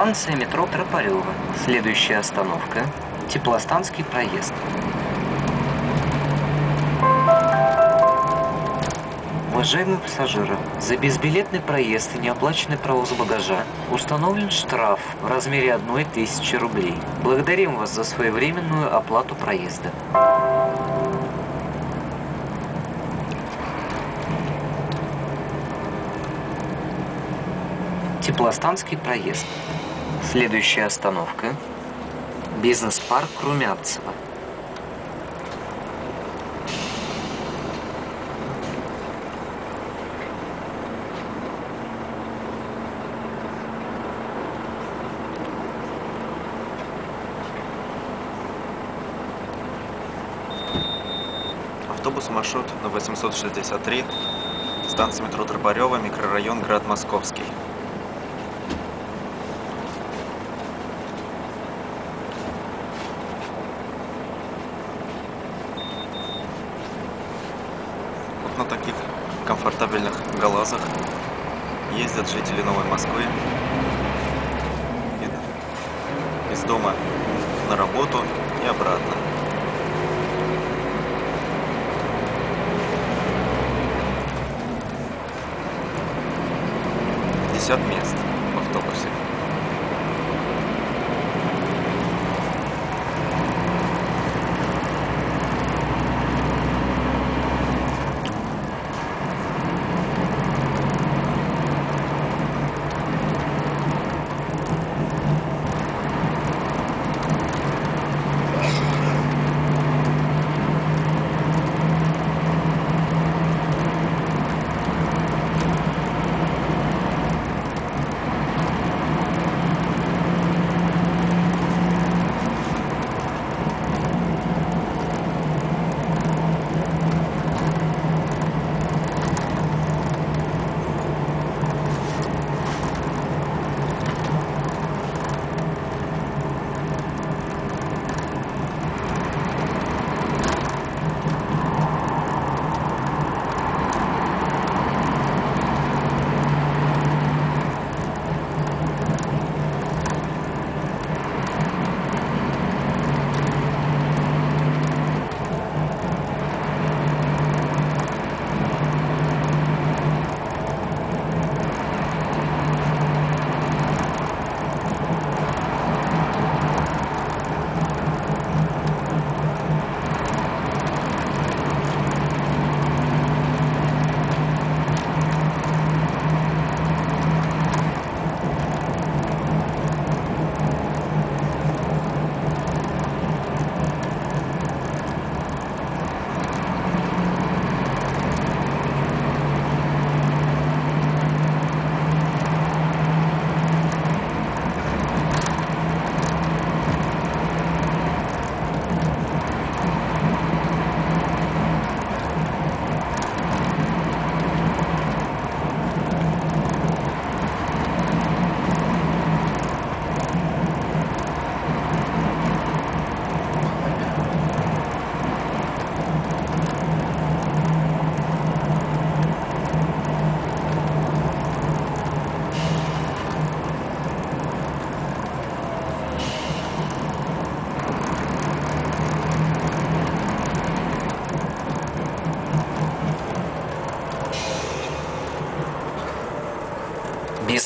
Станция метро Тропарева. Следующая остановка – Теплостанский проезд. Уважаемые пассажиры, за безбилетный проезд и неоплаченный провоз багажа установлен штраф в размере 1000 рублей. Благодарим вас за своевременную оплату проезда. Теплостанский проезд. Следующая остановка – бизнес-парк Румянцево. Автобус маршрут на 863, станция метро Тропарева, микрорайон Град Московский. На таких комфортабельных галазах ездят жители Новой Москвы из дома на работу и обратно. 50 мест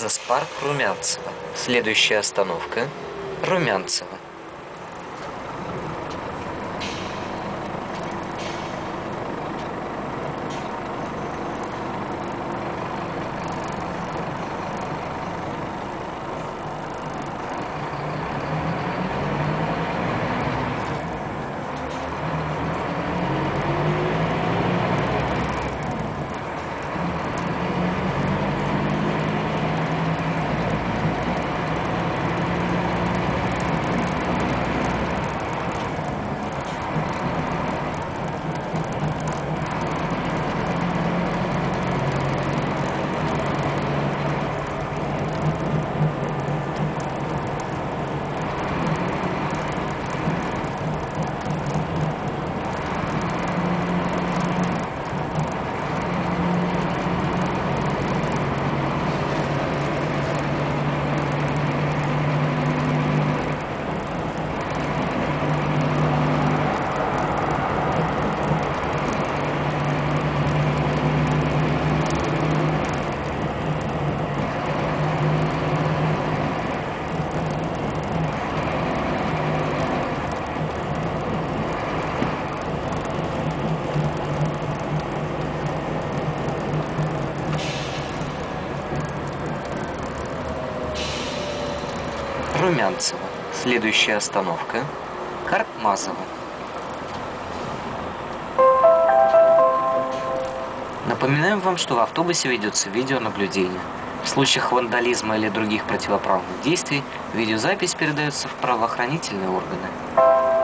Бизнес-парк Румянцево. Следующая остановка – Румянцево. Румянцево. Следующая остановка – Карпмазово. Напоминаем вам, что в автобусе ведется видеонаблюдение. В случаях вандализма или других противоправных действий видеозапись передается в правоохранительные органы.